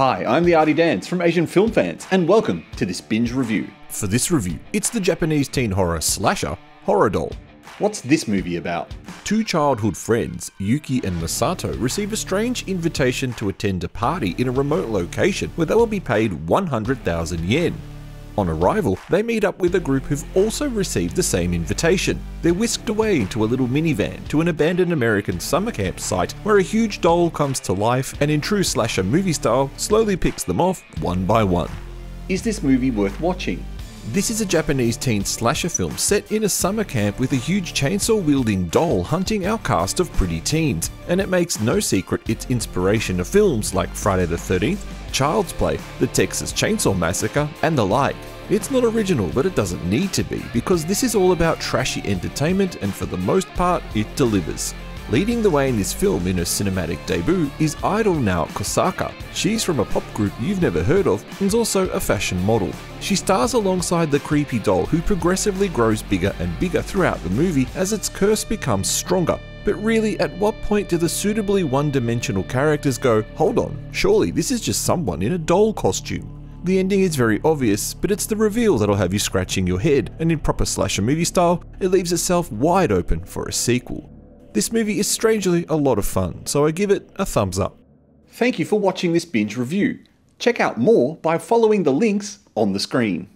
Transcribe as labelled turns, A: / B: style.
A: Hi, I'm the Artie Dance from Asian Film Fans, and welcome to this binge review.
B: For this review, it's the Japanese teen horror slasher, Horror Doll.
A: What's this movie about?
B: Two childhood friends, Yuki and Masato, receive a strange invitation to attend a party in a remote location where they will be paid 100,000 yen. On arrival, they meet up with a group who've also received the same invitation. They're whisked away into a little minivan to an abandoned American summer camp site where a huge doll comes to life and in true slasher movie style, slowly picks them off one by one.
A: Is this movie worth watching?
B: This is a Japanese teen slasher film set in a summer camp with a huge chainsaw wielding doll hunting our cast of pretty teens, and it makes no secret its inspiration of films like Friday the 13th, Child's Play, The Texas Chainsaw Massacre, and the like. It's not original, but it doesn't need to be, because this is all about trashy entertainment and for the most part, it delivers. Leading the way in this film in her cinematic debut is idol Naoko Kosaka. She's from a pop group you've never heard of and is also a fashion model. She stars alongside the creepy doll who progressively grows bigger and bigger throughout the movie as its curse becomes stronger. But really, at what point do the suitably one-dimensional characters go, hold on, surely this is just someone in a doll costume? The ending is very obvious, but it's the reveal that'll have you scratching your head, and in proper slasher movie style, it leaves itself wide open for a sequel. This movie is strangely a lot of fun, so I give it a thumbs up.
A: Thank you for watching this binge review. Check out more by following the links on the screen.